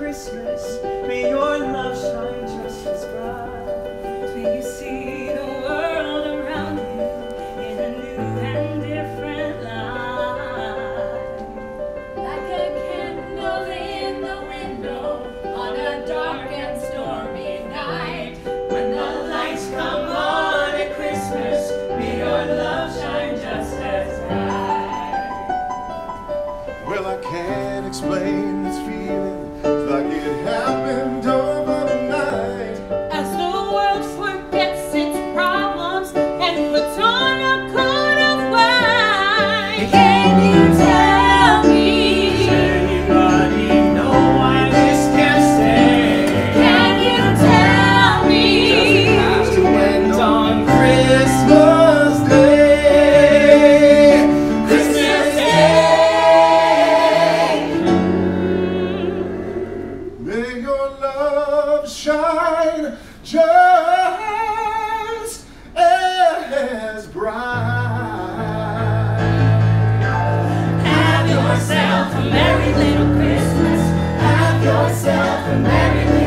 Christmas, may your love shine just as bright. May you see the world around you in a new and different light. Like a candle in the window on a dark and stormy night. When the lights come on at Christmas, may your love shine just as bright. Well, I can't explain this feeling I did. shine just as bright. Have yourself a merry little Christmas. Have yourself a merry